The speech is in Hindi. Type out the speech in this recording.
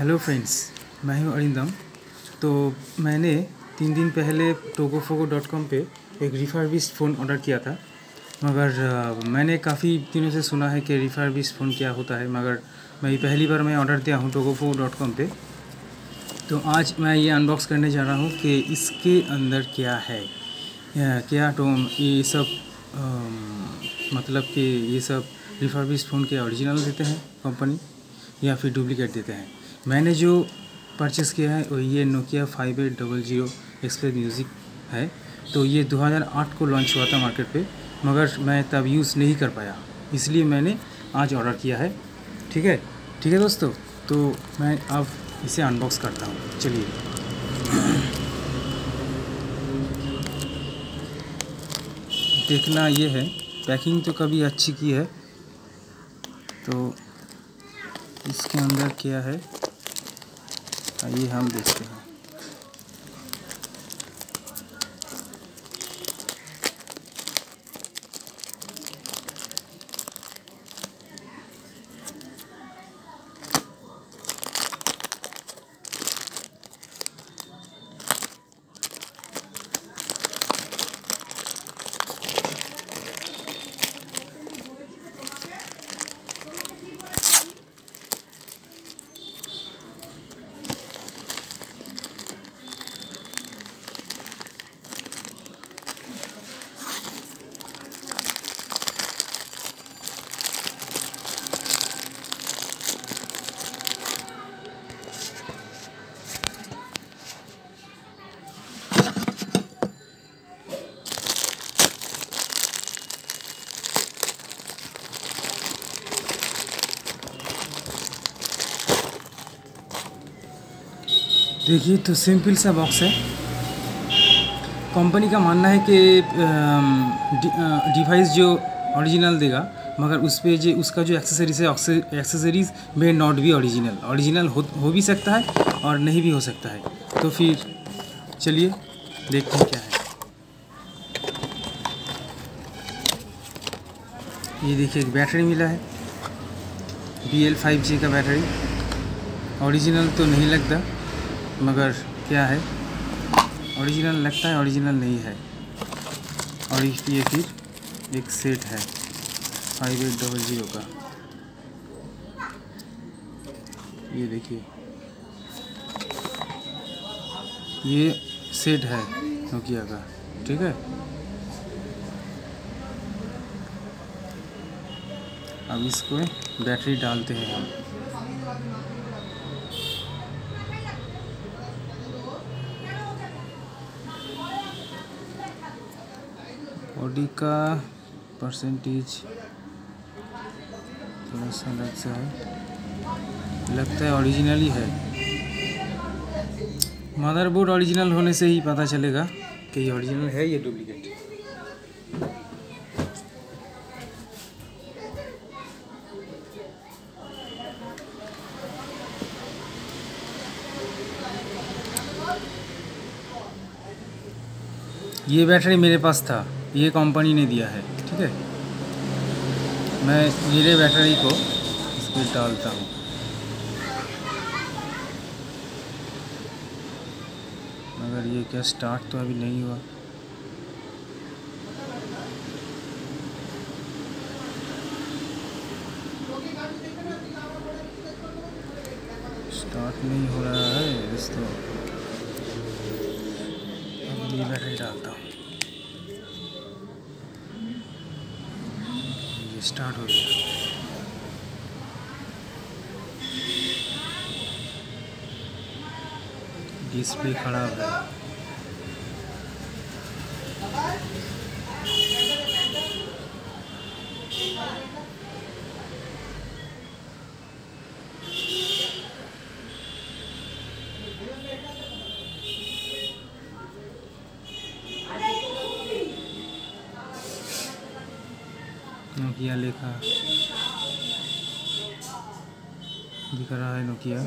हेलो फ्रेंड्स मैं हूँ अरिंदम। तो मैंने तीन दिन पहले टोकोफोगो डॉट कॉम पर एक रिफर्बिश फ़ोन ऑर्डर किया था। मगर मैंने काफ़ी दिनों से सुना है कि रिफर्बिश फ़ोन क्या होता है। मगर मैं पहली बार मैं ऑर्डर दिया हूँ टोकोफोगो डॉट कॉम पर तो आज मैं ये अनबॉक्स करने जा रहा हूँ कि इसके अंदर क्या है। क्या तो ये सब आ, मतलब कि ये सब रिफर्बिश फ़ोन के ओरिजिनल देते हैं कंपनी या फिर डुप्लीकेट देते हैं। मैंने जो परचेज़ किया है, वो ये Nokia five eight double zero express music है। तो ये 2008 को लॉन्च हुआ था मार्केट पे, मगर मैं तब यूज़ नहीं कर पाया। इसलिए मैंने आज ऑर्डर किया है। ठीक है? ठीक है दोस्तों? तो मैं अब इसे अनबॉक्स करता हूँ। चलिए। देखना ये है। पैकिंग तो कभी अच्छी की है। तो इसके अंदर क्या है? आइए हम देखते हैं। देखिए तो सिंपल सा बॉक्स है। कंपनी का मानना है कि डिवाइस जो ओरिजिनल देगा, मगर उस पर जो, उसका जो एक्सेसरीज है एक्सेसरीज मे नॉट भी ओरिजिनल ओरिजिनल हो हो भी सकता है और नहीं भी हो सकता है। तो फिर, चलिए, देखते हैं क्या है। ये देखिए, एक बैटरी मिला है। बी एल फाइव जी का बैटरी ओरिजिनल तो नहीं लगता। मगर क्या है? ओरिजिनल लगता है ओरिजिनल नहीं है। और ये फिर एक सेट है। फाइव एट डबल ज़ीरो का। ये देखिए। ये सेट है नोकिया का। ठीक है? अब इसको बैटरी डालते हैं हम। बॉडी का परसेंटेज थोड़ा सा अलग सा है। लगता है ओरिजिनल ही। है मदरबोर्ड ओरिजिनल होने से ही पता चलेगा कि ये ओरिजिनल है ये डुप्लीकेट ये बैटरी मेरे पास था। ये कंपनी ने दिया है, ठीक है? मैं मेरे बैटरी को इस पर डालता हूँ। मगर ये क्या स्टार्ट तो अभी नहीं हुआ। स्टार्ट नहीं हो रहा है दोस्तों अब ये बैटरी डालता हूँ। स्टार्ट हो गया। डिस्प्ले खराब है। नोकिया लिखा। दिख रहा है नोकिया